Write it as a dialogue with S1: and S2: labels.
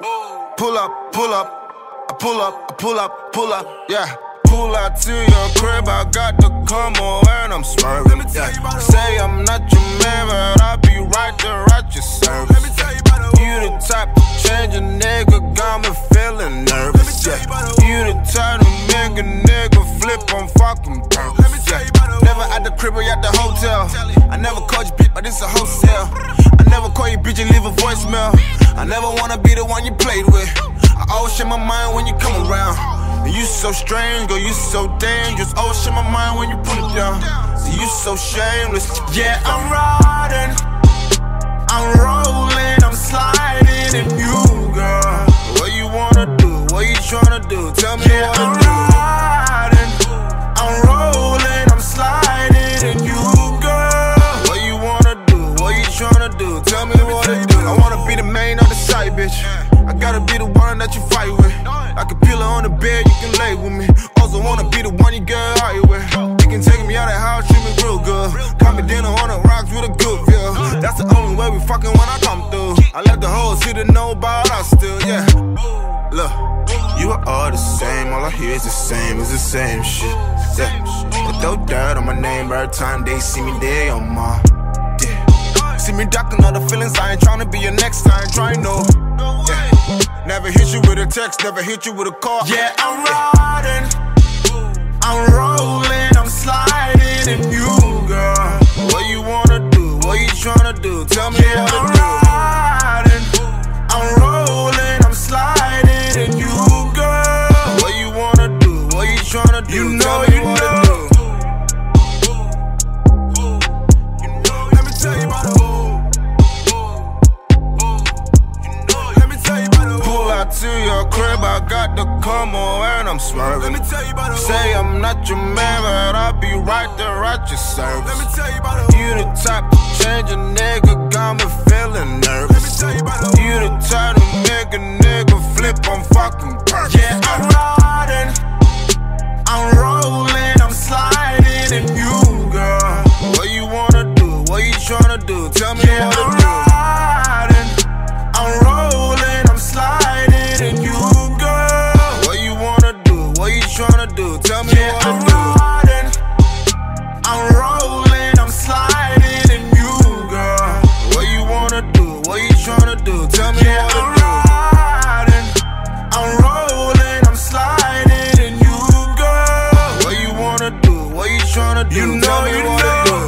S1: Pull up, pull up, I pull up, I pull up, pull up, yeah. Pull out to your crib, I got the come on and I'm swerving. Yeah. Say I'm not your man, but I'll be right there at your service. You the type to change a nigga, got me feeling nervous. Yeah. You the type to make a nigga flip on fucking purpose. Yeah. Never at the crib or at the hotel. I never called you bitch, but it's a wholesale. I never call you bitch and leave a voicemail. I never wanna be the one you played with. I always share my mind when you come around. And you so strange, girl, you so dangerous. Always share my mind when you put it down. See, you so shameless. Yeah, I'm riding. I'm rolling, I'm sliding, and you, girl. What you wanna do? What you tryna do? Tell me yeah, what I'm bitch. I gotta be the one that you fight with. I can peel her on the bed, you can lay with me. Also wanna be the one you get high with. You can take me out of house, treat me real good. Call me dinner on the rocks with a good feel. That's the only way we fucking when I come through. I let the whole city know about us still, yeah. Look, you are all the same, all I hear is the same, it's the same shit. Yeah. They throw dirt on my name every time they see me, they on my. See me ducking all the feelings, I ain't tryna be your next, I ain't trying no. Text, never hit you with a call. Yeah, I'm riding, I'm rolling, I'm sliding, and you, girl. What you wanna do? What you tryna do? Tell me yeah, what to I'm do. riding, I'm rolling, I'm sliding, and you, girl. What you wanna do? What you tryna do? You know, Tell me
S2: you know.
S1: To your crib, I got the come on and I'm
S2: Let
S1: swerving.
S2: me tell you about the
S1: Say I'm not your man, but I'll be right there at your service.
S2: Let me tell you about the
S1: You the type to change a nigga, got me feeling
S2: Let me
S1: nervous.
S2: tell you about the
S1: You the type to make a nigga flip on fucking purpose.
S2: Yeah, I'm riding, I'm rolling, I'm sliding, and you, girl.
S1: What you wanna do? What you tryna do? Tell me
S2: Yeah,
S1: what to do. know you know.